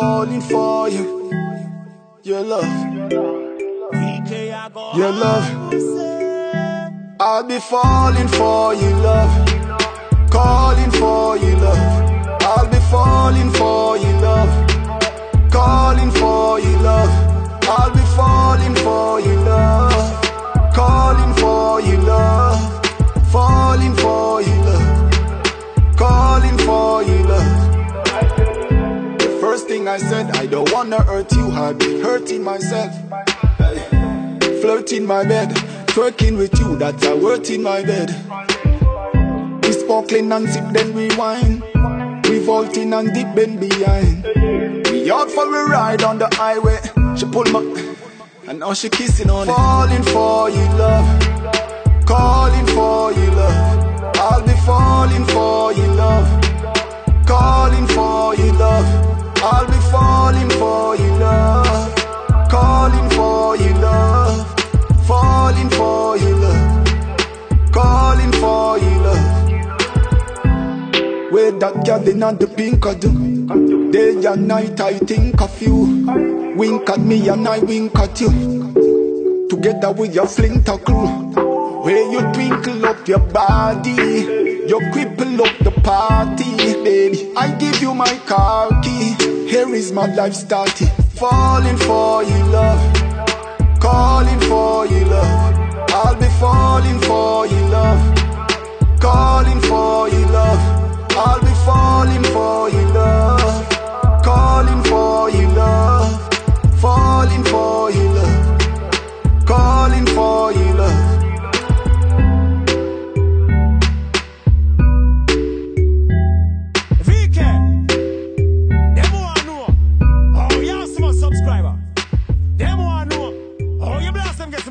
falling for you. Your love, your love. I'll be falling for you, love. Calling for you, love. Thing I said, I don't wanna hurt you, I've been hurting myself. Hey. Flirting my bed, twerking with you, that's a word in my bed. We sparkling and sip, then we wine. We vaulting and bend behind. We out for a ride on the highway. She pull my, and now she kissing on it. Falling for you, love. For you, love. Where that girl in on the pink. Day and night I think of you. Wink at me and I wink at you. Together with your fling crew. Where you twinkle up your body. You cripple up the party, baby. I give you my car key. Here is my life starting. Falling for you, love.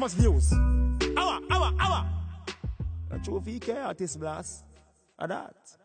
Much views. Awa, awa, awa. Not true VK artist blast. A that.